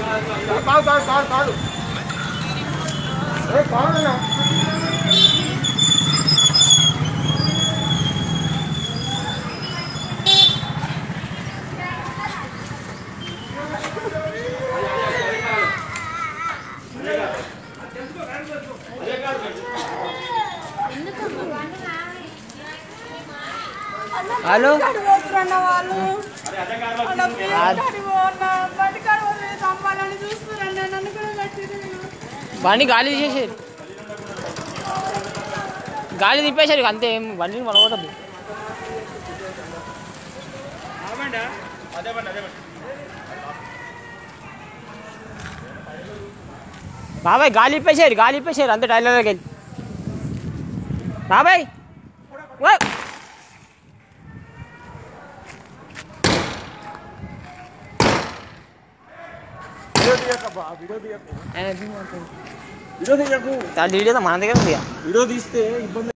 కాదు కాదు కాదు కాదు ఏ కాదన్నా హలో? బండి గాలి తీసేసారు గాలి తిప్పేశారు అంతే ఏం బండిని మనకూడదు బాబాయ్ గాలి ఇప్పేశారు గాలి ఇప్పేశారు అంతే టైలర్ వెళ్ళి. బాబాయ్ ವಿಡಿಯೋ ದಿಯಕಪ್ಪ ವಿಡಿಯೋ ದಿಯಕು ನಾನು ಅದು ಮಾಡ್ತೀನಿ ವಿಡಿಯೋ ದಿಯಕು ತಾ ವಿಡಿಯೋ ತ ಮಾನ ದಿಯಕ ವಿಡಿಯೋ ವಿಡಿಯೋ ದಿಸ್ತೆ ಇಬ್ಬಂದ